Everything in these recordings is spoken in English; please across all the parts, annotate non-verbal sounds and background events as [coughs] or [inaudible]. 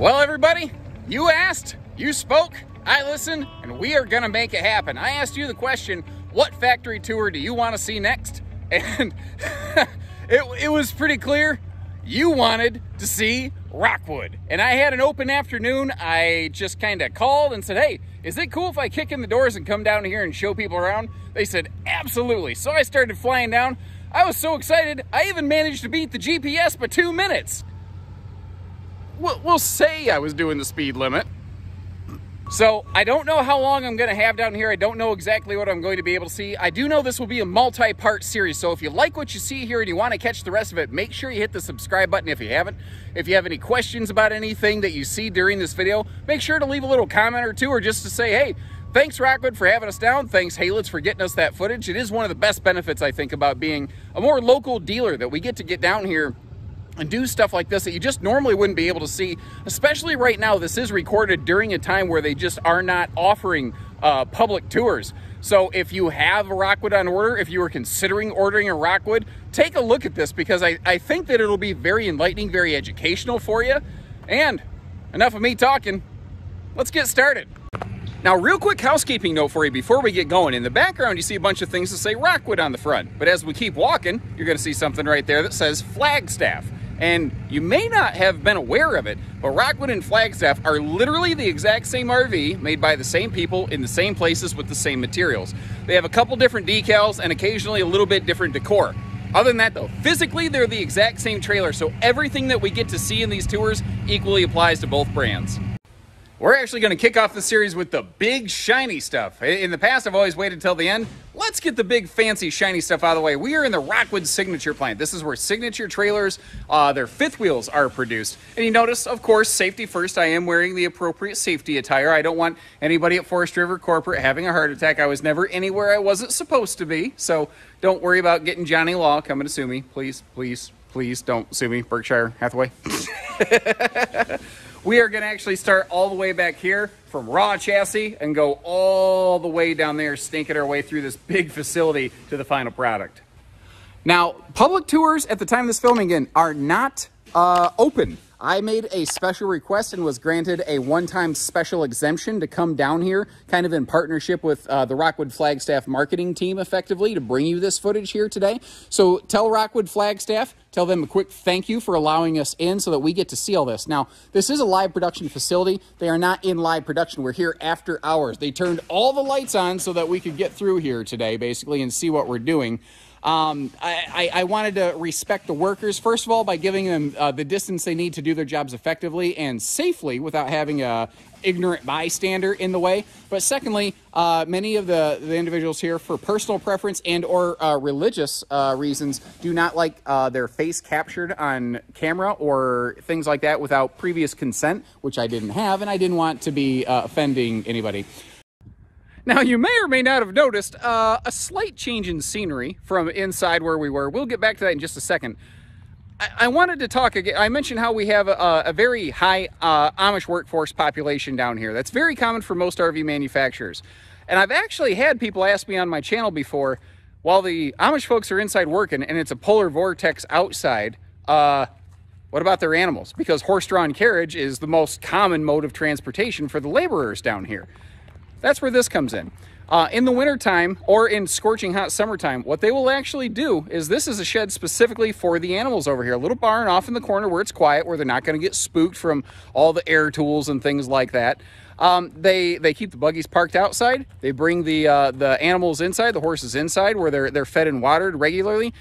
Well, everybody, you asked, you spoke, I listened, and we are going to make it happen. I asked you the question what factory tour do you want to see next? [laughs] And [laughs] it, it was pretty clear you wanted to see Rockwood. And I had an open afternoon. I just kind of called and said, hey, is it cool if I kick in the doors and come down here and show people around? They said, absolutely. So I started flying down. I was so excited, I even managed to beat the GPS by two minutes. We'll, say I was doing the speed limit. So I don't know how long I'm going to have down here. I don't know exactly what I'm going to be able to see. I do know this will be a multi-part series. So if you like what you see here and you want to catch the rest of it, make sure you hit the subscribe button if you haven't. If you have any questions about anything that you see during this video, make sure to leave a little comment or two or just to say, hey, thanks Rockwood for having us down. Thanks Haylett for getting us that footage. It is one of the best benefits I think about being a more local dealer that we get to get down here and do stuff like this that you just normally wouldn't be able to see, especially right now. This is recorded during a time where they just are not offering uh, public tours. So if you have a Rockwood on order, if you are considering ordering a Rockwood, take a look at this because I, I think that it'll be very enlightening, very educational for you. And enough of me talking, let's get started. Now, real quick housekeeping note for you before we get going. In the background, you see a bunch of things that say Rockwood on the front. But as we keep walking, you're going to see something right there that says Flagstaff. And you may not have been aware of it, but Rockwood and Flagstaff are literally the exact same RV made by the same people in the same places with the same materials. They have a couple different decals and occasionally a little bit different decor. Other than that though, physically they're the exact same trailer, so everything that we get to see in these tours equally applies to both brands. We're actually going to kick off the series with the big shiny stuff. In the past, I've always waited till the end. Let's get the big fancy shiny stuff out of the way. We are in the Rockwood Signature plant. This is where Signature trailers, uh, their fifth wheels are produced. And you notice, of course, safety first. I am wearing the appropriate safety attire. I don't want anybody at Forest River Corporate having a heart attack. I was never anywhere I wasn't supposed to be. So don't worry about getting Johnny Law coming to sue me. Please, please, please don't sue me, Berkshire Hathaway. [laughs] We are going to actually start all the way back here from raw chassis and go all the way down there, stinking our way through this big [laughs] facility to the final product. Now, public tours at the time of this filming in are not uh, open. I made a special request and was granted a one-time special exemption to come down here, kind of in partnership with uh, the Rockwood Flagstaff marketing team, effectively, to bring you this footage here today. So tell Rockwood Flagstaff, tell them a quick thank you for allowing us in so that we get to see all this. Now, this is a live production facility. They are not in live production. We're here after hours. They turned all the lights on so that we could get through here today, basically, and see what we're doing. Um, I, I, wanted to respect the workers, first of all, by giving them uh, the distance they need to do their jobs effectively and safely without having a ignorant bystander in the way. But secondly, uh, many of the, the individuals here, for personal preference and or uh, religious uh, reasons, do not like uh, their face captured on camera or things like that without previous consent, which I didn't have, and I didn't want to be uh, offending anybody. Now, you may or may not have noticed uh, a slight change in scenery from inside where we were. We'll get back to that in just a second. I, I wanted to talk again. I mentioned how we have a, a very high uh, Amish workforce population down here. That's very common for most RV manufacturers. And I've actually had people ask me on my channel before, while the Amish folks are inside working and it's a polar vortex outside, uh, what about their animals? Because horse-drawn carriage is the most common mode of transportation for the laborers down here. That's where this comes in. Uh, in the wintertime or in scorching hot summertime, what they will actually do is this is a shed specifically for the animals over here. A little barn off in the corner where it's quiet, where they're not going to get spooked from all the air tools and things like that. Um, they they keep the buggies parked outside. They bring the uh, the animals inside, the horses inside, where they're they're fed and watered regularly.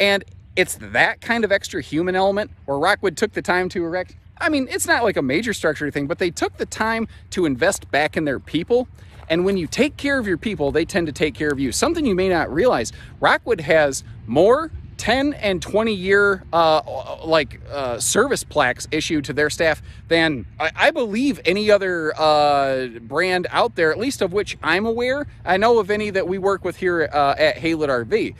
And it's that kind of extra human element where Rockwood took the time to erect I mean, it's not like a major structure thing, but they took the time to invest back in their people. And when you take care of your people, they tend to take care of you. Something you may not realize, Rockwood has more 10 and 20 year uh, like uh, service plaques issued to their staff than I, I believe any other uh, brand out there, at least of which I'm aware. I know of any that we work with here uh, at Haylett RV.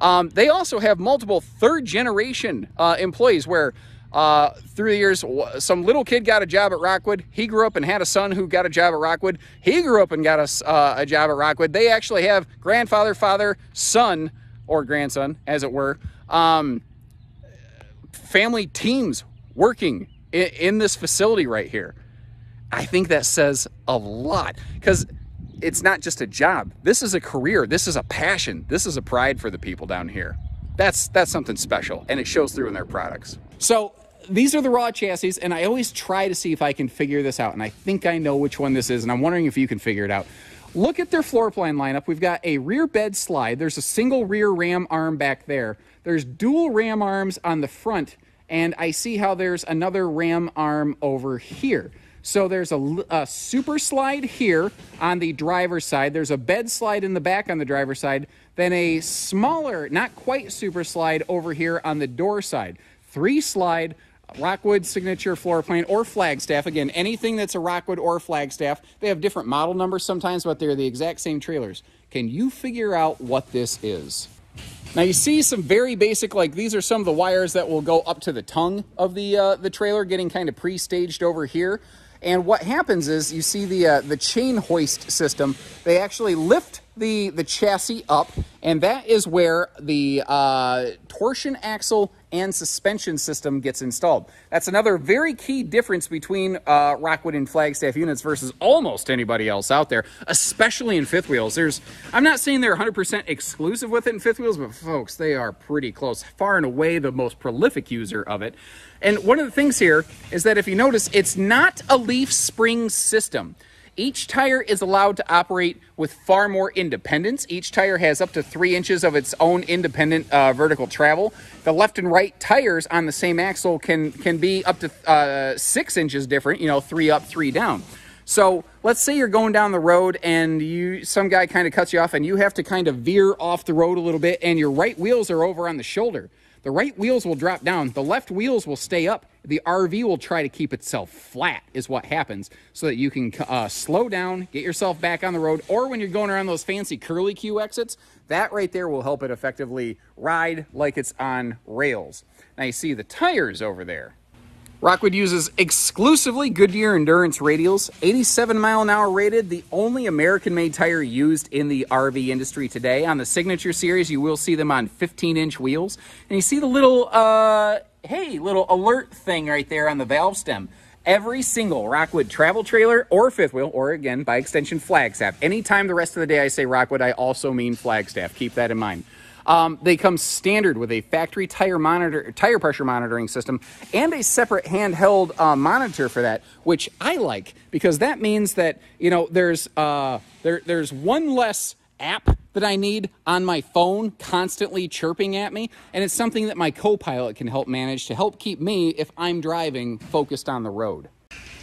Um, they also have multiple third generation uh, employees where uh, through the years, some little kid got a job at Rockwood. He grew up and had a son who got a job at Rockwood. He grew up and got a, uh, a job at Rockwood. They actually have grandfather, father, son, or grandson, as it were, um, family teams working in, in this facility right here. I think that says a lot because it's not just a job. This is a career. This is a passion. This is a pride for the people down here. That's that's something special, and it shows through in their products. So these are the raw chassis, and I always try to see if I can figure this out. And I think I know which one this is, and I'm wondering if you can figure it out. Look at their floor plan lineup. We've got a rear bed slide. There's a single rear ram arm back there. There's dual ram arms on the front, and I see how there's another ram arm over here. So there's a, a, super slide here on the driver's side. There's a bed slide in the back on the driver's side. Then a smaller, not quite super slide over here on the door side. Three slide Rockwood signature floor plan or Flagstaff. Again, anything that's a Rockwood or Flagstaff. They have different model numbers sometimes, but they're the exact same trailers. Can you figure out what this is? Now you see some very basic, like these are some of the wires that will go up to the tongue of the uh, the trailer, getting kind of pre-staged over here. And what happens is you see the uh, the chain hoist system. They actually lift the the chassis up, and that is where the uh, torsion axle and suspension system gets installed. That's another very key difference between uh, Rockwood and Flagstaff units versus almost anybody else out there, especially in fifth wheels. There's, I'm not saying they're 100% exclusive with it in fifth wheels, but folks, they are pretty close, far and away the most prolific user of it. And one of the things here is that if you notice, it's not a leaf spring system. Each tire is allowed to operate with far more independence. Each tire has up to three inches of its own independent uh, vertical travel. The left and right tires on the same axle can can be up to uh, six inches different. You know, three up, three down. So let's say you're going down the road and you some guy kind of cuts you off and you have to kind of veer off the road a little bit and your right wheels are over on the shoulder. The right wheels will drop down, the left wheels will stay up. The RV will try to keep itself flat, is what happens, so that you can uh, slow down, get yourself back on the road, or when you're going around those fancy curly Q exits, that right there will help it effectively ride like it's on rails. Now you see the tires over there. Rockwood uses exclusively Goodyear Endurance radials, 87 mile an hour rated, the only American made tire used in the RV industry today. On the Signature Series, you will see them on 15 inch wheels. And you see the little, uh, hey, little alert thing right there on the valve stem. Every single Rockwood travel trailer or fifth wheel, or again, by extension, Flagstaff. Anytime the rest of the day I say Rockwood, I also mean Flagstaff. Keep that in mind. Um, they come standard with a factory tire monitor, tire pressure monitoring system, and a separate handheld uh, monitor for that, which I like because that means that you know there's uh, there there's one less app that I need on my phone constantly chirping at me, and it's something that my co-pilot can help manage to help keep me if I'm driving focused on the road.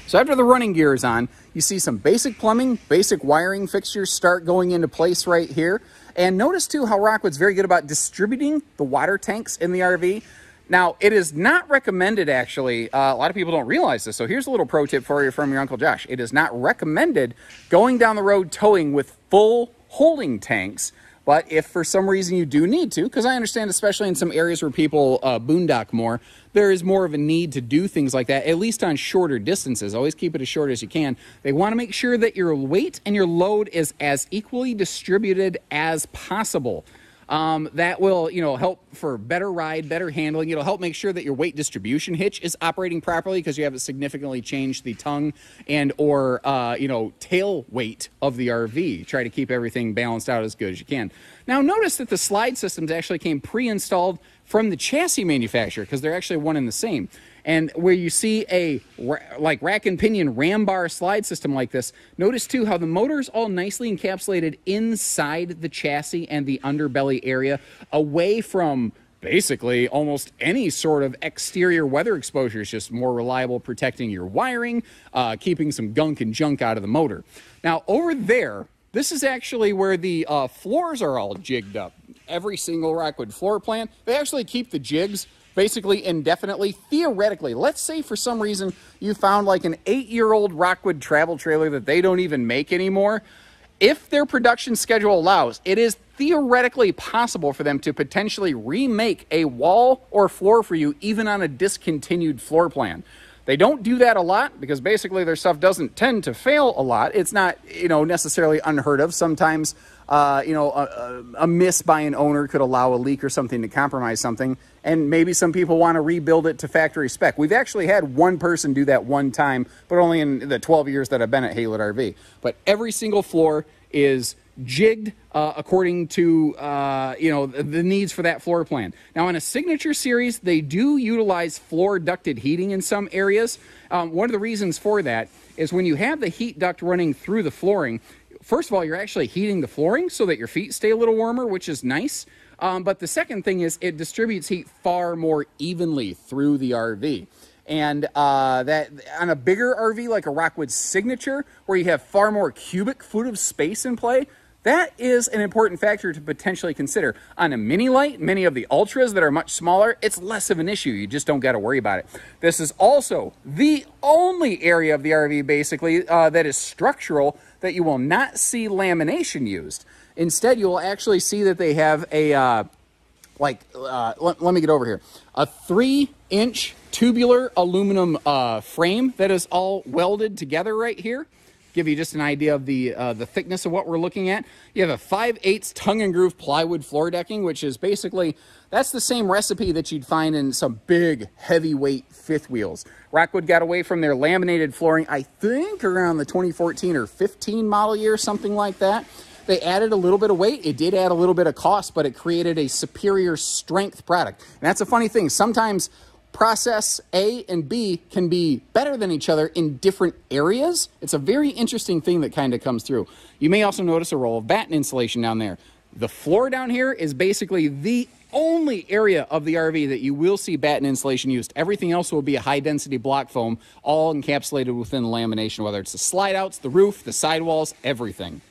So after the running gear is on, you see some basic plumbing, basic wiring fixtures start going into place right here. And notice too how Rockwood's very good about distributing the water tanks in the RV. Now, it is not recommended actually, uh, a lot of people don't realize this, so here's a little pro tip for you from your Uncle Josh. It is not recommended going down the road towing with full holding tanks but if for some reason you do need to, because I understand, especially in some areas where people uh, boondock more, there is more of a need to do things like that, at least on shorter distances. Always keep it as short as you can. They want to make sure that your weight and your load is as equally distributed as possible. Um, that will, you know, help for better ride, better handling. It'll help make sure that your weight distribution hitch is operating properly because you haven't significantly changed the tongue and or, uh, you know, tail weight of the RV. Try to keep everything balanced out as good as you can. Now, notice that the slide systems actually came pre-installed from the chassis manufacturer because they're actually one and the same. And where you see a like rack and pinion ram bar slide system like this, notice too how the motor is all nicely encapsulated inside the chassis and the underbelly area away from basically almost any sort of exterior weather exposure is just more reliable protecting your wiring, uh, keeping some gunk and junk out of the motor. Now over there, this is actually where the uh, floors are all jigged up. Every single Rockwood floor plan, they actually keep the jigs basically indefinitely. Theoretically, let's say for some reason you found like an eight-year-old Rockwood travel trailer that they don't even make anymore. If their production schedule allows, it is theoretically possible for them to potentially remake a wall or floor for you even on a discontinued floor plan. They don't do that a lot because basically their stuff doesn't tend to fail a lot. It's not, you know, necessarily unheard of. Sometimes, uh, you know, a, a, miss by an owner could allow a leak or something to compromise something. And maybe some people want to rebuild it to factory spec. We've actually had one person do that one time, but only in the 12 years that I've been at Haylett RV. But every single floor is jigged uh, according to uh, you know the needs for that floor plan. Now, in a signature series, they do utilize floor ducted heating in some areas. Um, one of the reasons for that is when you have the heat duct running through the flooring. First of all, you're actually heating the flooring so that your feet stay a little warmer, which is nice. Um, but the second thing is it distributes heat far more evenly through the RV and uh, that on a bigger RV like a Rockwood Signature, where you have far more cubic foot of space in play, that is an important factor to potentially consider. On a mini light, many of the ultras that are much smaller, it's less of an issue. You just don't got to worry about it. This is also the only area of the RV basically uh, that is structural that you will not see lamination used. Instead, you will actually see that they have a, uh, like, uh, let, let, me get over here, a three inch tubular aluminum uh, frame that is all welded together right here give you just an idea of the uh, the thickness of what we're looking at. You have a 5 8 tongue and groove plywood floor decking, which is basically, that's the same recipe that you'd find in some big heavyweight fifth wheels. Rockwood got away from their laminated flooring, I think around the 2014 or 15 model year, something like that. They added a little bit of weight. It did add a little bit of cost, but it created a superior strength product. And that's a funny thing. Sometimes process A and B can be better than each other in different areas. It's a very interesting thing that kind of comes through. You may also notice a roll of batten insulation down there. The floor down here is basically the only area of the RV that you will see batten insulation used. Everything else will be a high density block foam, all encapsulated within the lamination, whether it's the slide outs, the roof, the sidewalls, everything.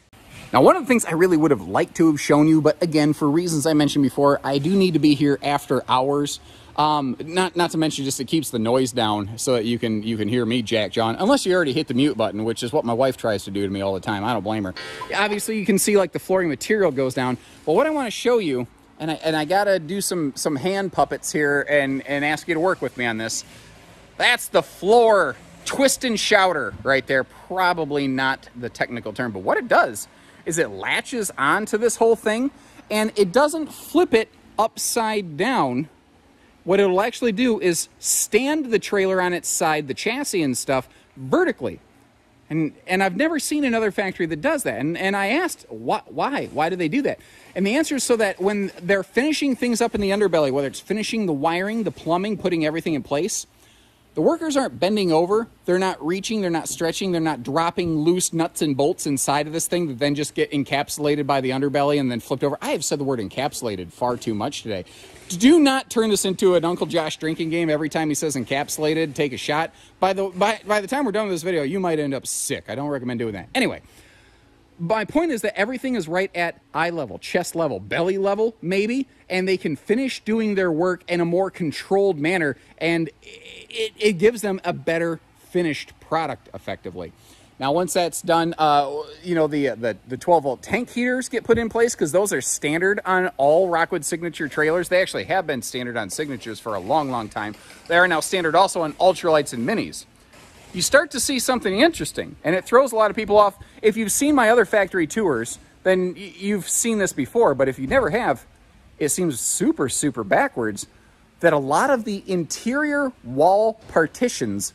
Now, one of the things I really would have liked to have shown you, but again, for reasons I mentioned before, I do need to be here after hours. Um, not not to mention just it keeps the noise down so that you can you can hear me Jack John unless you already hit the mute button which is what my wife tries to do to me all the time. I don't blame her. Obviously you can see like the flooring material goes down but what I want to show you and I and I gotta do some some hand puppets here and and ask you to work with me on this. That's the floor twist and shouter right there. Probably not the technical term but what it does is it latches onto this whole thing and it doesn't flip it upside down what it'll actually do is stand the trailer on its side, the chassis and stuff, vertically. And, and I've never seen another factory that does that. And, and I asked, why, why? Why do they do that? And the answer is so that when they're finishing things up in the underbelly, whether it's finishing the wiring, the plumbing, putting everything in place, the workers aren't bending over, they're not reaching, they're not stretching, they're not dropping loose nuts and bolts inside of this thing that then just get encapsulated by the underbelly and then flipped over. I have said the word encapsulated far too much today. Do not turn this into an Uncle Josh drinking game every time he says encapsulated, take a shot. By the by, by the time we're done with this video, you might end up sick. I don't recommend doing that. Anyway, my point is that everything is right at eye level, chest level, belly level, maybe, and they can finish doing their work in a more controlled manner, and it, it gives them a better finished product effectively. Now, once that's done, uh, you know, the, the, the 12 volt tank heaters get put in place because those are standard on all Rockwood Signature trailers. They actually have been standard on Signatures for a long, long time. They are now standard also on ultralights and minis you start to see something interesting, and it throws a lot of people off. If you've seen my other factory tours, then you've seen this before, but if you never have, it seems super, super backwards that a lot of the interior wall partitions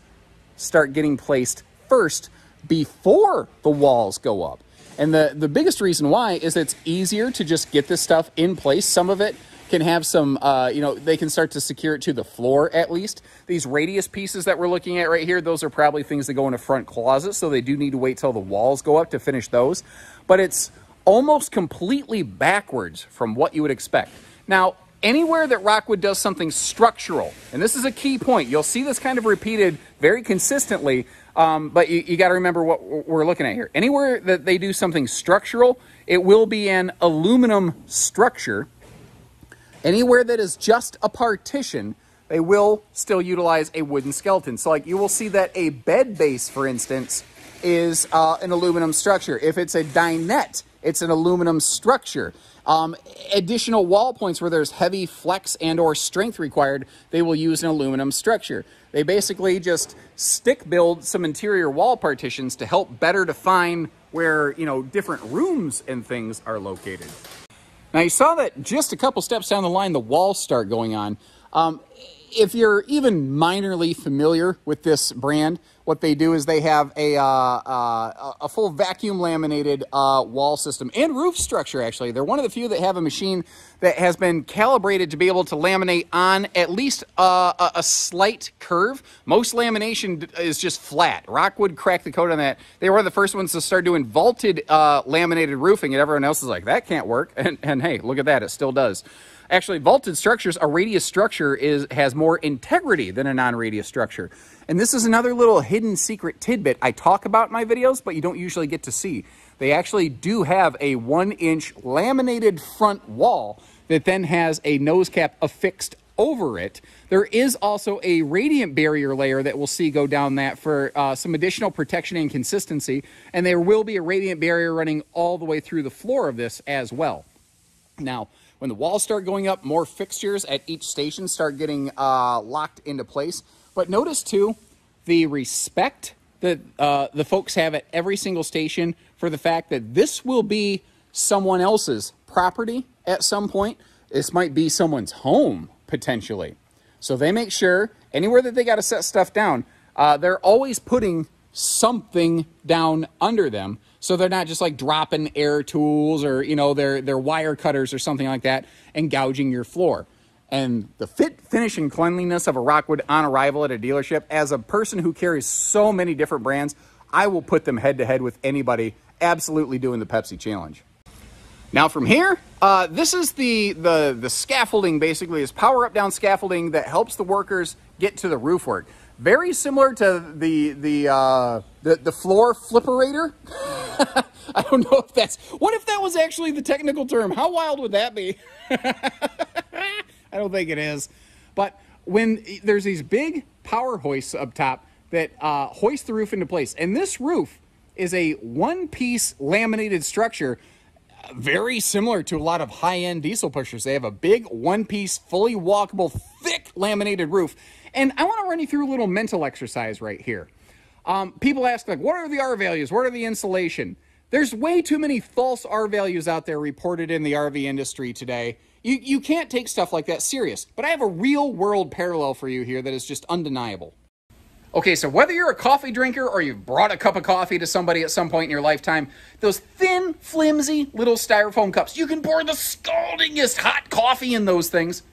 start getting placed first before the walls go up. And the, the biggest reason why is it's easier to just get this stuff in place. Some of it can have some, uh, you know, they can start to secure it to the floor at least. These radius pieces that we're looking at right here, those are probably things that go in a front closet, so they do need to wait till the walls go up to finish those. But it's almost completely backwards from what you would expect. Now, anywhere that Rockwood does something structural, and this is a key point, you'll see this kind of repeated very consistently, um, but you, you got to remember what we're looking at here. Anywhere that they do something structural, it will be an aluminum structure Anywhere that is just a partition, they will still utilize a wooden skeleton. So like you will see that a bed base, for instance, is uh, an aluminum structure. If it's a dinette, it's an aluminum structure. Um, additional wall points where there's heavy flex and or strength required, they will use an aluminum structure. They basically just stick build some interior wall partitions to help better define where, you know, different rooms and things are located. Now you saw that just a couple steps down the line, the walls start going on. Um, if you're even minorly familiar with this brand, what they do is they have a, uh, uh, a full vacuum laminated uh, wall system and roof structure, actually. They're one of the few that have a machine that has been calibrated to be able to laminate on at least uh, a, a, slight curve. Most lamination is just flat. Rockwood cracked the code on that. They were the first ones to start doing vaulted uh, laminated roofing, and everyone else is like, that can't work. [laughs] And, and hey, look at that, it still does. Actually, vaulted structures, a radius structure is has more integrity than a non-radius structure. And this is another little hidden secret tidbit I talk about in my videos, but you don't usually get to see. They actually do have a one inch laminated front wall that then has a nose cap affixed over it. There is also a radiant barrier layer that we'll see go down that for uh, some additional protection and consistency. And there will be a radiant barrier running all the way through the floor of this as well. Now, when the walls start going up, more fixtures at each station start getting uh, locked into place. But notice too, the respect that uh, the folks have at every single station for the fact that this will be someone else's property at some point. This might be someone's home potentially. So they make sure anywhere that they got to set stuff down, uh, they're always putting something down under them so they're not just like dropping air tools or you know their their wire cutters or something like that and gouging your floor. And the fit finish and cleanliness of a rockwood on arrival at a dealership as a person who carries so many different brands i will put them head to head with anybody absolutely doing the pepsi challenge. Now from here uh, this is the the the scaffolding basically is power up down scaffolding that helps the workers get to the roof work very similar to the the uh, the, the floor flipperator [laughs] I don't know if that's. What if that was actually the technical term? How wild would that be? [laughs] I don't think it is. But when there's these big power hoists up top that uh, hoist the roof into place, and this roof is a one piece laminated structure very similar to a lot of high end diesel pushers. They have a big one piece, fully walkable, thick laminated roof. And I want to run you through a little mental exercise right here. Um, people ask, like, what are the R values? What are the insulation? There's way too many false R values out there reported in the RV industry today. You, you can't take stuff like that serious. But I have a real world parallel for you here that is just undeniable. Okay, so whether you're a coffee drinker or you've brought a cup of coffee to somebody at some point in your lifetime, those thin, flimsy little styrofoam cups, you can pour the scaldingest hot coffee in those things,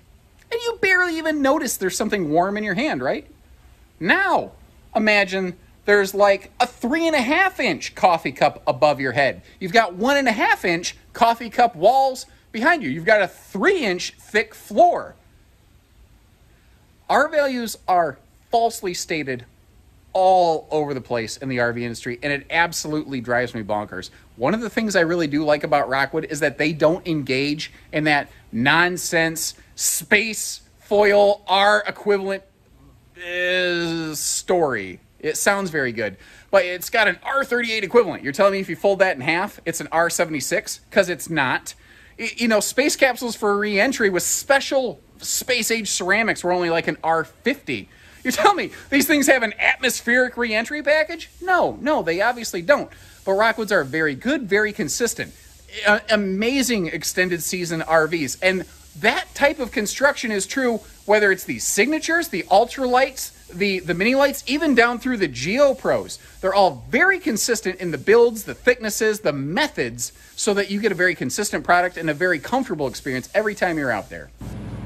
and you barely even notice there's something warm in your hand, right? Now, imagine there's like a three and a half inch coffee cup above your head. You've got one and a half inch coffee cup walls behind you. You've got a three inch thick floor. R values are falsely stated all over the place in the RV industry, and it absolutely drives me bonkers. One of the things I really do like about Rockwood is that they don't engage in that nonsense space foil R equivalent uh, story it sounds very good, but it's got an R38 equivalent. You're telling me if you fold that in half, it's an R76? Because it's not. You know, space capsules for reentry with special space age ceramics were only like an R50. You're telling me these things have an atmospheric reentry package? No, no, they obviously don't. But Rockwoods are very good, very consistent. Amazing extended season RVs. And that type of construction is true whether it's the signatures, the ultralights, the, the mini lights, even down through the Geo Pros. They're all very consistent in the builds, the thicknesses, the methods, so that you get a very consistent product and a very comfortable experience every time you're out there.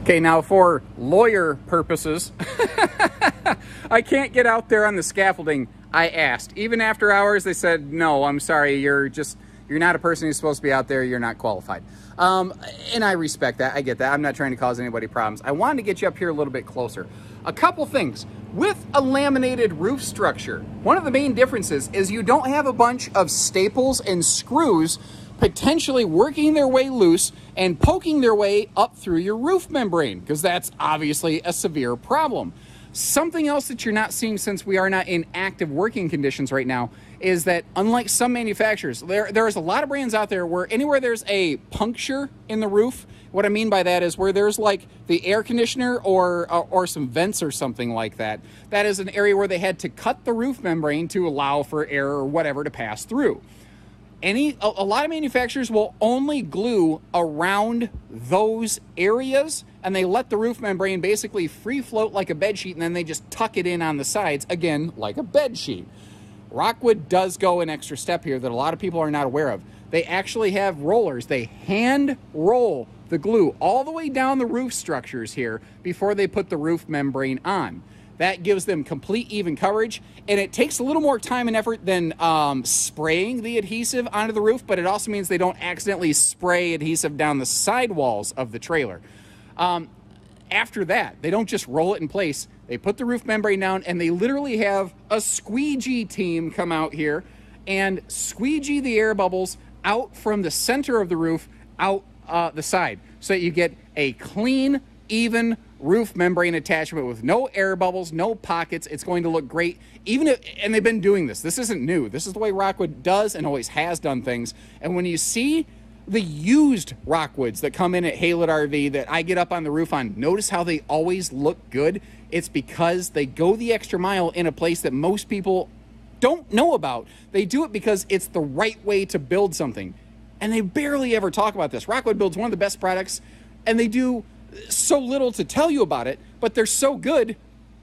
Okay, now for lawyer purposes, [laughs] I can't get out there on the scaffolding. I asked. Even after hours, they said, no, I'm sorry, you're just, you're not a person who's supposed to be out there, you're not qualified. Um, and I respect that, I get that. I'm not trying to cause anybody problems. I wanted to get you up here a little bit closer. A couple things. With a laminated roof structure, one of the main differences is you don't have a bunch of staples and screws potentially working their way loose and poking their way up through your roof membrane, because that's obviously a severe problem. Something else that you're not seeing since we are not in active working conditions right now is that unlike some manufacturers, there there's a lot of brands out there where anywhere there's a puncture in the roof, what I mean by that is where there's like the air conditioner or, or, or some vents or something like that. That is an area where they had to cut the roof membrane to allow for air or whatever to pass through. Any a, a lot of manufacturers will only glue around those areas and they let the roof membrane basically free float like a bed sheet and then they just tuck it in on the sides again like a bed sheet. Rockwood does go an extra step here that a lot of people are not aware of. They actually have rollers. They hand roll the glue all the way down the roof structures here before they put the roof membrane on. That gives them complete even coverage, and it takes a little more time and effort than um, spraying the adhesive onto the roof, but it also means they don't accidentally spray adhesive down the sidewalls of the trailer. Um, after that, they don't just roll it in place. They put the roof membrane down, and they literally have a squeegee team come out here and squeegee the air bubbles out from the center of the roof out uh, the side so that you get a clean, even roof membrane attachment with no air bubbles, no pockets. It's going to look great. Even if, and they've been doing this. This isn't new. This is the way Rockwood does and always has done things. And when you see the used Rockwoods that come in at Haylett RV that I get up on the roof on, notice how they always look good? It's because they go the extra mile in a place that most people don't know about. They do it because it's the right way to build something and they barely ever talk about this. Rockwood builds one of the best products, and they do so little to tell you about it, but they're so good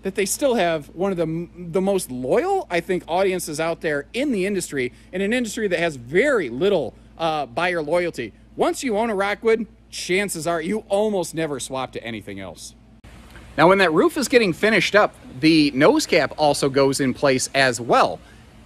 that they still have one of the the most loyal, I think, audiences out there in the industry, in an industry that has very little uh, buyer loyalty. Once you own a Rockwood, chances are you almost never swap to anything else. Now, when that roof is getting finished up, the nose cap also goes in place as well.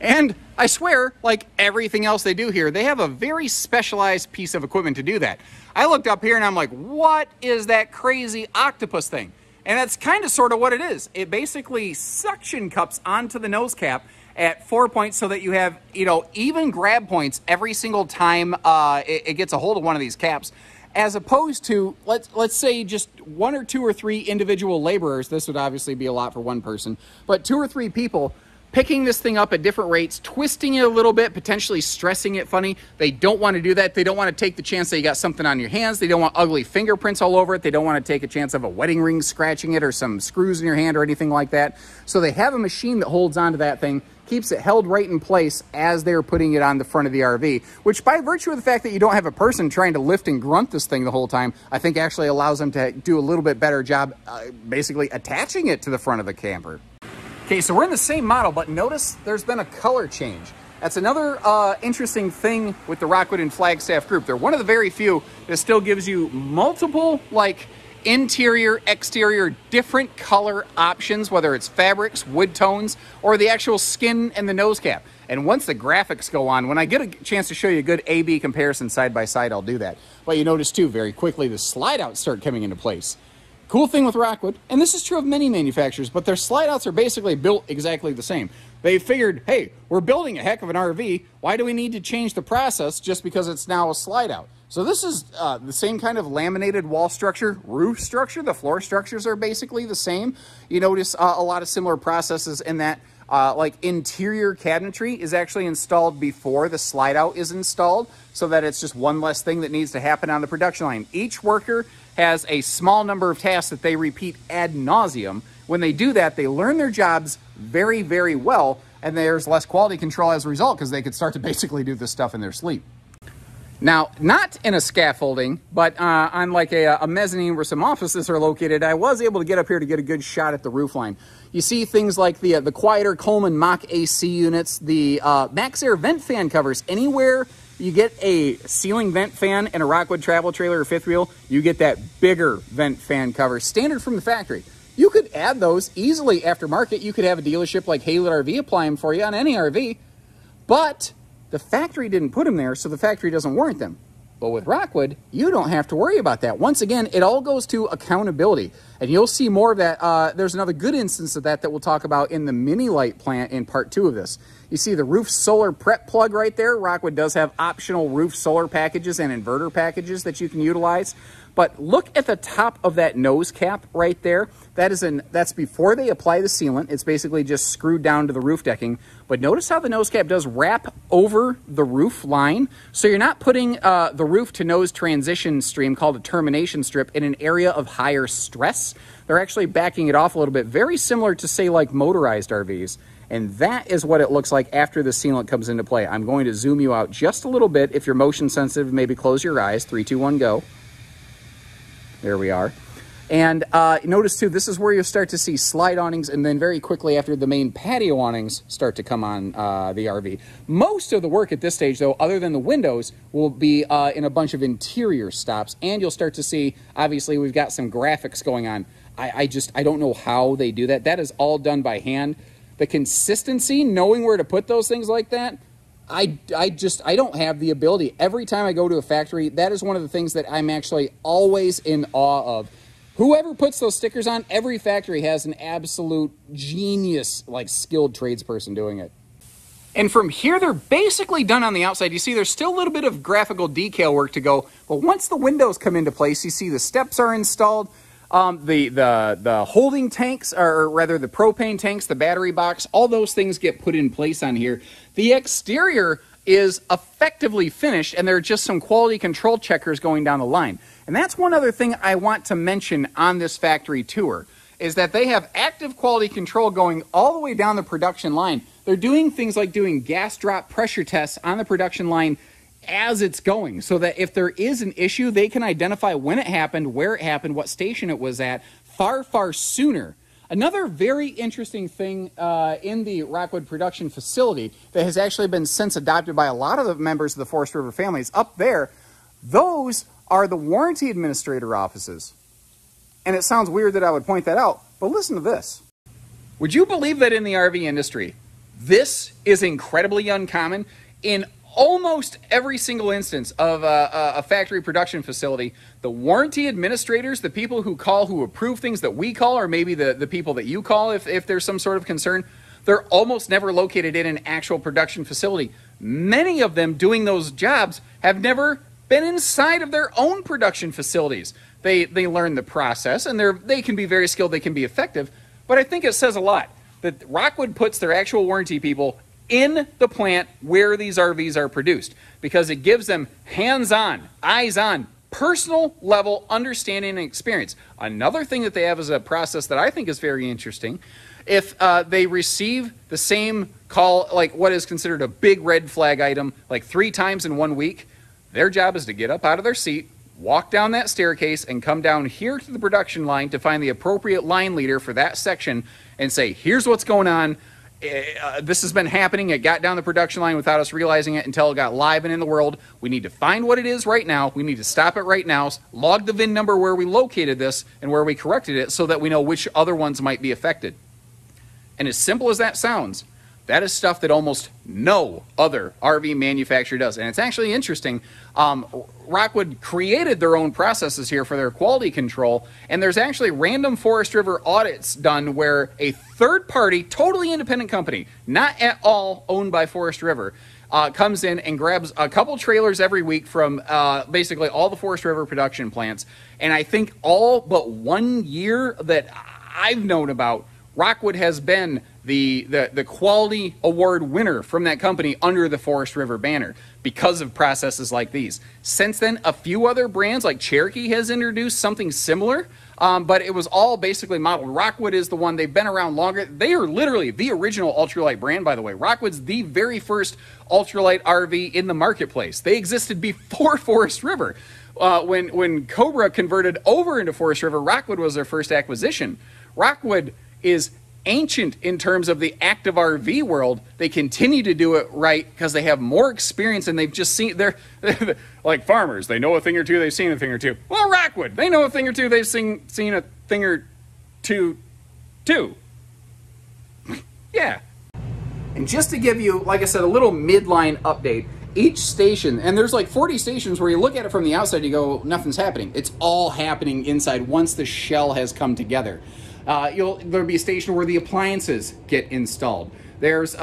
And I swear, like everything else they do here, they have a very specialized piece of equipment to do that. I looked up here and I'm like, what is that crazy octopus thing? And that's kind of sort of what it is. It basically suction cups onto the nose cap at four points so that you have, you know, even grab points every single time uh, it, it gets a hold of one of these caps as opposed to let's let's say just one or two or three individual laborers this would obviously be a lot for one person but two or three people picking this thing up at different rates, twisting it a little bit, potentially stressing it funny. They don't want to do that. They don't want to take the chance that you got something on your hands. They don't want ugly fingerprints all over it. They don't want to take a chance of a wedding ring scratching it or some screws in your hand or anything like that. So they have a machine that holds onto that thing, keeps it held right in place as they're putting it on the front of the RV, which by virtue of the fact that you don't have a person trying to lift and grunt this thing the whole time, I think actually allows them to do a little bit better job uh, basically attaching it to the front of the camper. Okay, so we're in the same model, but notice there's been a color change. That's another uh, interesting thing with the Rockwood and Flagstaff group. They're one of the very few that still gives you multiple, like, interior, exterior, different color options, whether it's fabrics, wood tones, or the actual skin and the nose cap. And once the graphics go on, when I get a chance to show you a good A-B comparison side by side, I'll do that. But you notice too, very quickly, the slide outs start coming into place. Cool thing with Rockwood, and this is true of many manufacturers, but their slide outs are basically built exactly the same. They figured, hey, we're building a heck of an RV. Why do we need to change the process just because it's now a slide out? So this is uh, the same kind of laminated wall structure, roof structure. The floor structures are basically the same. You notice uh, a lot of similar processes in that uh, like interior cabinetry is actually installed before the slide out is installed so that it's just one less thing that needs to happen on the production line. Each worker has a small number of tasks that they repeat ad nauseum. When they do that, they learn their jobs very, very well, and there's less quality control as a result because they could start to basically do this stuff in their sleep. Now, not in a scaffolding, but uh, on like a, a, mezzanine where some offices are located, I was able to get up here to get a good shot at the roofline. You see things like the, uh, the quieter Coleman Mach AC units, the uh, MaxxAir vent fan covers. Anywhere you get a ceiling vent fan and a Rockwood travel trailer or fifth wheel, you get that bigger vent fan cover, standard from the factory. You could add those easily aftermarket. You could have a dealership like Haylett RV apply them for you on any RV, but the factory didn't put them there, so the factory doesn't warrant them. But with Rockwood, you don't have to worry about that. Once again, it all goes to accountability. And you'll see more of that. Uh, there's another good instance of that that we'll talk about in the mini light plant in part two of this. You see the roof solar prep plug right there. Rockwood does have optional roof solar packages and inverter packages that you can utilize. But look at the top of that nose cap right there. That is an that's before they apply the sealant. It's basically just screwed down to the roof decking. But notice how the nose cap does wrap over the roof line. So you're not putting uh, the roof to nose transition stream called a termination strip in an area of higher stress. They're actually backing it off a little bit, very similar to say like motorized RVs. And that is what it looks like after the sealant comes into play. I'm going to zoom you out just a little bit. If you're motion sensitive, maybe close your eyes. Three, two, one, go. There we are. And uh, notice too, this is where you'll start to see slide awnings and then very quickly after the main patio awnings start to come on uh, the RV. Most of the work at this stage though, other than the windows, will be uh, in a bunch of interior stops and you'll start to see, obviously we've got some graphics going on. I, I just, I don't know how they do that. That is all done by hand. The consistency, knowing where to put those things like that, I, I just I don't have the ability. Every time I go to a factory, that is one of the things that I'm actually always in awe of. Whoever puts those stickers on, every factory has an absolute genius, like skilled tradesperson doing it. And from here, they're basically done on the outside. You see, there's still a little bit of graphical decal work to go. But once the windows come into place, you see the steps are installed. Um, the, the, the holding tanks, or rather the propane tanks, the battery box, all those things get put in place on here. The exterior is effectively finished, and there are just some quality control checkers going down the line. And that's one other thing I want to mention on this factory tour is that they have active quality control going all the way down the production line. They're doing things like doing gas drop pressure tests on the production line as it's going so that if there is an issue, they can identify when it happened, where it happened, what station it was at far, far sooner. Another very interesting thing uh, in the Rockwood production facility that has actually been since adopted by a lot of the members of the Forest River families up there, those are the warranty administrator offices. And it sounds weird that I would point that out, but listen to this. Would you believe that in the RV industry, this is incredibly uncommon? In almost every single instance of a, a, factory production facility, the warranty administrators, the people who call, who approve things that we call, or maybe the, the people that you call if, if there's some sort of concern, they're almost never located in an actual production facility. Many of them doing those jobs have never been inside of their own production facilities. They, they learn the process and they're, they can be very skilled, they can be effective, but I think it says a lot that Rockwood puts their actual warranty people in the plant where these RVs are produced because it gives them hands on, eyes on, personal level understanding and experience. Another thing that they have is a process that I think is very interesting. If uh, they receive the same call, like what is considered a big red flag item, like three times in one week, their job is to get up out of their seat, walk down that staircase, and come down here to the production line to find the appropriate line leader for that section and say, here's what's going on. Uh, this has been happening. It got down the production line without us realizing it until it got live and in the world. We need to find what it is right now. We need to stop it right now, log the VIN number where we located this and where we corrected it so that we know which other ones might be affected. And as simple as that sounds, that is stuff that almost no other RV manufacturer does. And it's actually interesting. Um, Rockwood created their own processes here for their quality control, and there's actually random Forest River audits done where a third party, totally independent company, not at all owned by Forest River, uh, comes in and grabs a couple trailers every week from uh, basically all the Forest River production plants. And I think all but one year that I've known about, Rockwood has been the, the, the quality award winner from that company under the Forest River banner because of processes like these. Since then, a few other brands like Cherokee has introduced something similar, um, but it was all basically modeled. Rockwood is the one, they've been around longer. They are literally the original ultralight brand, by the way. Rockwood's the very first ultralight RV in the marketplace. They existed before [laughs] Forest River. Uh, when, when Cobra converted over into Forest River, Rockwood was their first acquisition. Rockwood is ancient in terms of the active RV world. They continue to do it right because they have more experience and they've just seen they're, [laughs] like farmers. They know a thing or two. They've seen a thing or two. Well, Rockwood, they know a thing or two. They've seen seen a thing or two, too. [laughs] yeah. And just to give you, like I said, a little midline update. Each station, and there's like 40 stations where you look at it from the outside, you go, nothing's happening. It's all happening inside once the shell has come together Uh, you'll there'll be a station where the appliances get installed. There's uh,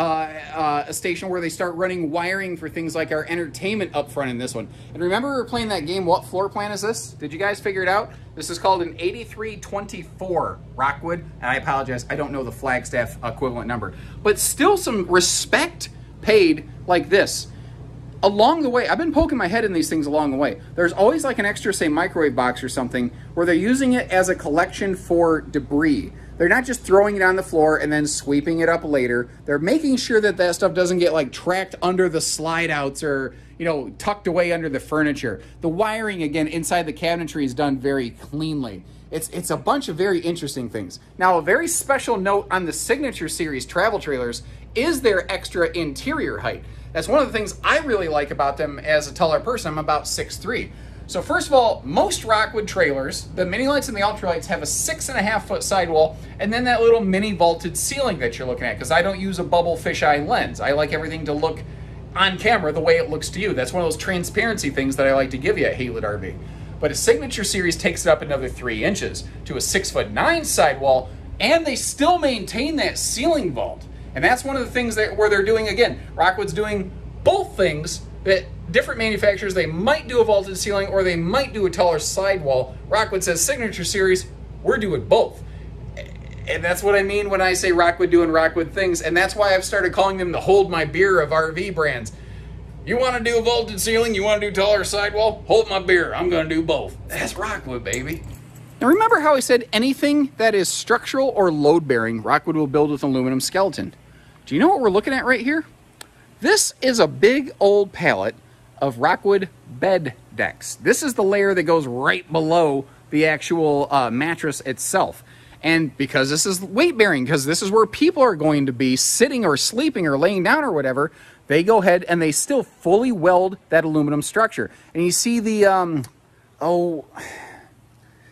uh, a station where they start running wiring for things like our entertainment up front in this one. And remember we were playing that game, What Floor Plan Is This? Did you guys figure it out? This is called an 8324 Rockwood. And I apologize, I don't know the Flagstaff equivalent number. But still some respect paid like this along the way, I've been poking my head in these things along the way. There's always like an extra, say, microwave box or something where they're using it as a collection for debris. They're not just throwing it on the floor and then sweeping it up later. They're making sure that that stuff doesn't get like tracked under the slide outs or, you know, tucked away under the furniture. The wiring, again, inside the cabinetry is done very cleanly. It's, it's a bunch of very interesting things. Now, a very special note on the Signature Series travel trailers is their extra interior height. That's one of the things I really like about them as a taller person. I'm about 6'3". So first of all, most Rockwood trailers, the Mini Lites and the Ultra Lites have a six and a half foot sidewall and then that little mini vaulted ceiling that you're looking at because I don't use a bubble fisheye lens. I like everything to look on camera the way it looks to you. That's one of those transparency things that I like to give you at Haylett RV. But a Signature Series takes it up another three inches to a six foot nine sidewall and they still maintain that ceiling vault. And that's one of the things that where they're doing again. Rockwood's doing both things that different manufacturers they might do a vaulted ceiling or they might do a taller sidewall. Rockwood says signature series, we're doing both. And that's what I mean when I say Rockwood doing Rockwood things. And that's why I've started calling them the hold my beer of RV brands. You want to do a vaulted ceiling? You want to do taller sidewall? Hold my beer. I'm going to do both. That's Rockwood, baby. Now remember how I said anything that is structural or load bearing, Rockwood will build with aluminum skeleton. Do you know what we're looking at right here? This is a big old pallet of Rockwood bed decks. This is the layer that goes right below the actual uh, mattress itself. And because this is weight bearing, because this is where people are going to be sitting or sleeping or laying down or whatever, they go ahead and they still fully weld that aluminum structure. And you see the, um, oh,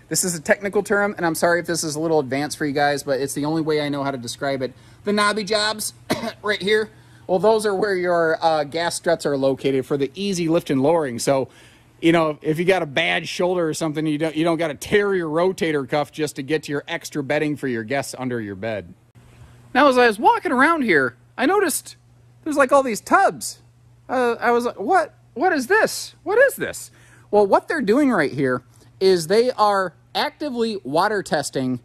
this is a technical term, and I'm sorry if this is a little advanced for you guys, but it's the only way I know how to describe it. The knobby jobs [coughs] right here, well, those are where your uh, gas struts are located for the easy lift and lowering. So, you know, if you got a bad shoulder or something, you don't you don't got to tear your rotator cuff just to get to your extra bedding for your guests under your bed. Now, as I was walking around here, I noticed there's like all these tubs. Uh, I was like, what? What is this? What is this? Well, what they're doing right here is they are actively water testing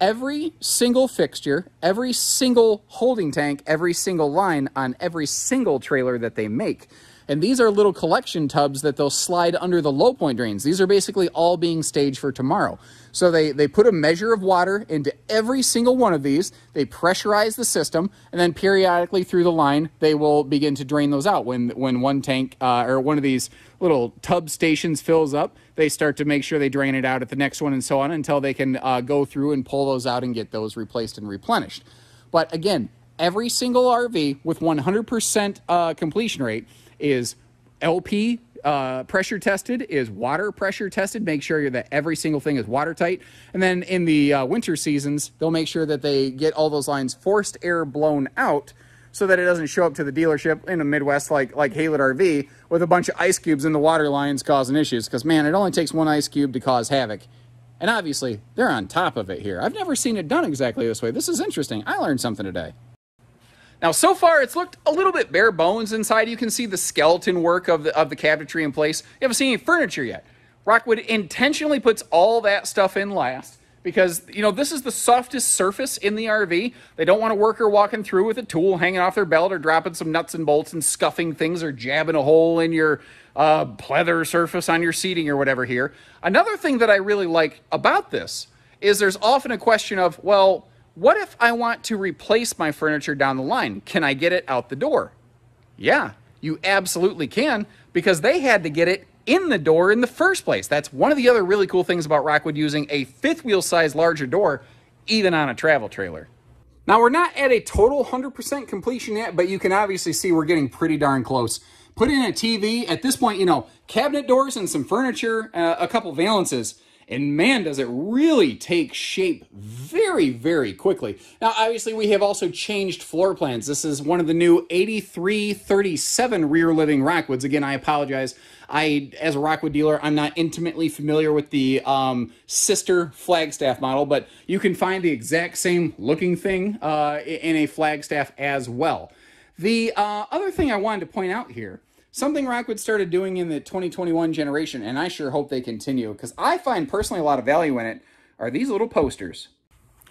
every single fixture, every single holding tank, every single line on every single trailer that they make. And these are little collection tubs that they'll slide under the low point drains. These are basically all being staged for tomorrow. So they, they put a measure of water into every single one of these. They pressurize the system, and then periodically through the line, they will begin to drain those out. When, when one tank uh, or one of these little tub stations fills up, they start to make sure they drain it out at the next one and so on until they can uh, go through and pull those out and get those replaced and replenished. But again, every single RV with 100% uh, completion rate is LP uh, pressure tested, is water pressure tested. Make sure that every single thing is watertight. And then in the uh, winter seasons, they'll make sure that they get all those lines forced air blown out so that it doesn't show up to the dealership in the Midwest like, like Haylett RV with a bunch of ice cubes in the water lines causing issues. Because, man, it only takes one ice cube to cause havoc. And obviously, they're on top of it here. I've never seen it done exactly this way. This is interesting. I learned something today. Now, so far, it's looked a little bit bare bones inside. You can see the skeleton work of the, of the cabinetry in place. You haven't seen any furniture yet. Rockwood intentionally puts all that stuff in last because, you know, this is the softest surface in the RV. They don't want a worker walking through with a tool hanging off their belt or dropping some nuts and bolts and scuffing things or jabbing a hole in your uh, pleather surface on your seating or whatever here. Another thing that I really like about this is there's often a question of, well, what if I want to replace my furniture down the line? Can I get it out the door? Yeah, you absolutely can because they had to get it in the door in the first place. That's one of the other really cool things about Rockwood using a fifth wheel size larger door, even on a travel trailer. Now, we're not at a total 100% completion yet, but you can obviously see we're getting pretty darn close. Put in a TV. At this point, you know, cabinet doors and some furniture, uh, a couple valances And man, does it really take shape very, very quickly. Now, obviously, we have also changed floor plans. This is one of the new 8337 rear living Rockwoods. Again, I apologize. I, as a Rockwood dealer, I'm not intimately familiar with the um, sister Flagstaff model, but you can find the exact same looking thing uh, in a Flagstaff as well. The uh, other thing I wanted to point out here something Rockwood started doing in the 2021 generation, and I sure hope they continue, because I find personally a lot of value in it, are these little posters.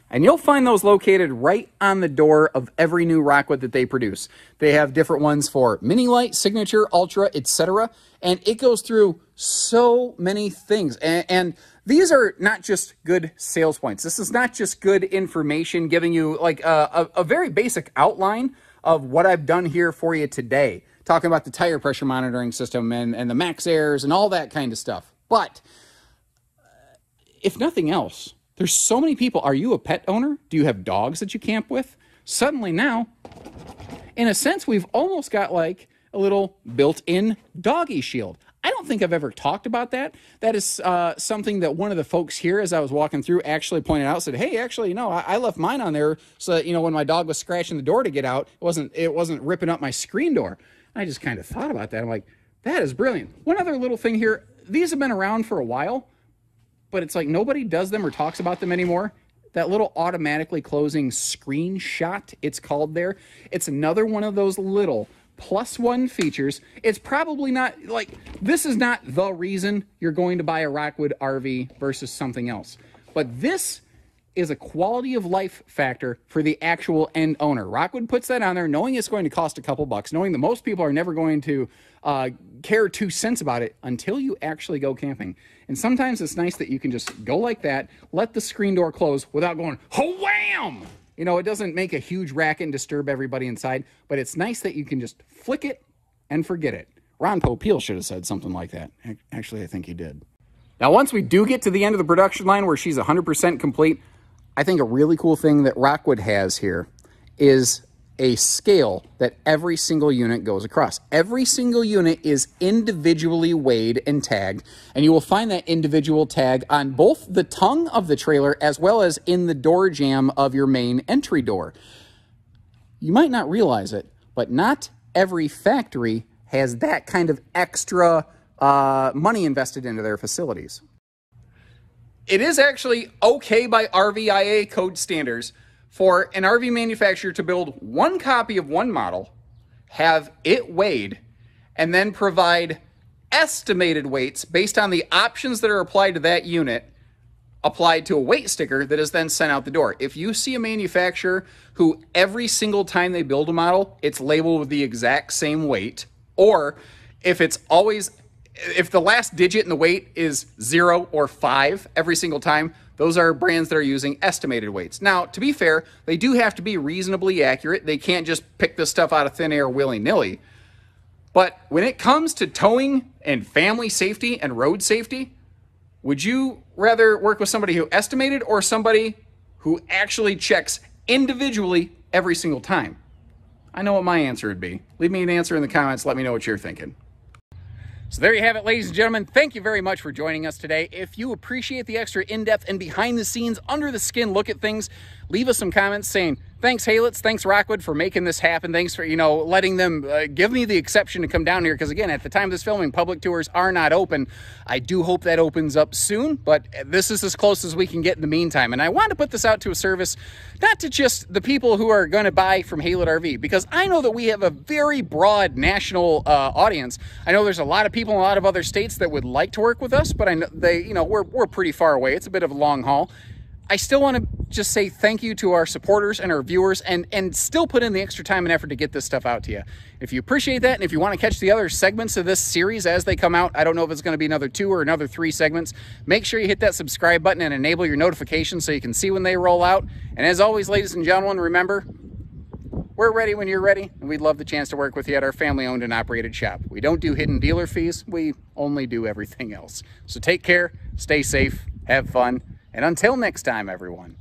And you'll find those located right on the door of every new Rockwood that they produce. They have different ones for Mini Lite, Signature, Ultra, etc. And it goes through so many things. And, and, these are not just good sales points. This is not just good information giving you like a, a, a very basic outline of what I've done here for you today talking about the tire pressure monitoring system and, and the MaxxAirs and all that kind of stuff. But if nothing else, there's so many people. Are you a pet owner? Do you have dogs that you camp with? Suddenly now, in a sense, we've almost got like a little built in doggy shield. I don't think I've ever talked about that. That is uh, something that one of the folks here, as I was walking through, actually pointed out. Said, "Hey, actually, you know, I, I, left mine on there so that you know when my dog was scratching the door to get out, it wasn't it wasn't ripping up my screen door." I just kind of thought about that. I'm like, that is brilliant. One other little thing here these have been around for a while, but it's like nobody does them or talks about them anymore. That little automatically closing screenshot, it's called there. It's another one of those little plus one features. It's probably not like this is not the reason you're going to buy a Rockwood RV versus something else. But this is a quality of life factor for the actual end owner. Rockwood puts that on there knowing it's going to cost a couple bucks, knowing that most people are never going to uh, care two cents about it until you actually go camping. And sometimes it's nice that you can just go like that, let the screen door close without going, wham! You know, it doesn't make a huge racket and disturb everybody inside, but it's nice that you can just flick it and forget it. Ron Popeil should have said something like that. Actually, I think he did. Now, once we do get to the end of the production line where she's 100% complete, I think a really cool thing that Rockwood has here is a scale that every single unit goes across. Every single unit is individually weighed and tagged, and you will find that individual tag on both the tongue of the trailer as well as in the door jamb of your main entry door. You might not realize it, but not every factory has that kind of extra uh, money invested into their facilities it is actually okay by RVIA code standards for an RV manufacturer to build one copy of one model, have it weighed, and then provide estimated weights based on the options that are applied to that unit applied to a weight sticker that is then sent out the door. If you see a manufacturer who every single time they build a model, it's labeled with the exact same weight, or if it's always if the last digit in the weight is zero or five every single time, those are brands that are using estimated weights. Now, to be fair, they do have to be reasonably accurate. They can't just pick this stuff out of thin air willy nilly. But when it comes to towing and family safety and road safety, would you rather work with somebody who estimated or somebody who actually checks individually every single time? I know what my answer would be. Leave me an answer in the comments. Let me know what you're thinking. So there you have it, ladies and gentlemen. Thank you very much for joining us today. If you appreciate the extra in-depth and behind-the-scenes, under-the-skin look at things, leave us some comments saying, thanks Haylett, thanks Rockwood for making this happen. Thanks for, you know, letting them uh, give me the exception to come down here. Because again, at the time of this filming, public tours are not open. I do hope that opens up soon, but this is as close as we can get in the meantime. And I want to put this out to a service, not to just the people who are going to buy from Haylett RV, because I know that we have a very broad national uh, audience. I know there's a lot of people in a lot of other states that would like to work with us, but I know they, you know, we're, we're pretty far away. It's a bit of a long haul. I still want to just say thank you to our supporters and our viewers and, and still put in the extra time and effort to get this stuff out to you. If you appreciate that and if you want to catch the other segments of this series as they come out, I don't know if it's going to be another two or another three segments, make sure you hit that subscribe button and enable your notifications so you can see when they roll out. And as always, ladies and gentlemen, remember, we're ready when you're ready, and we'd love the chance to work with you at our family owned and operated shop. We don't do hidden dealer fees, we only do everything else. So take care, stay safe, have fun and until next time, everyone.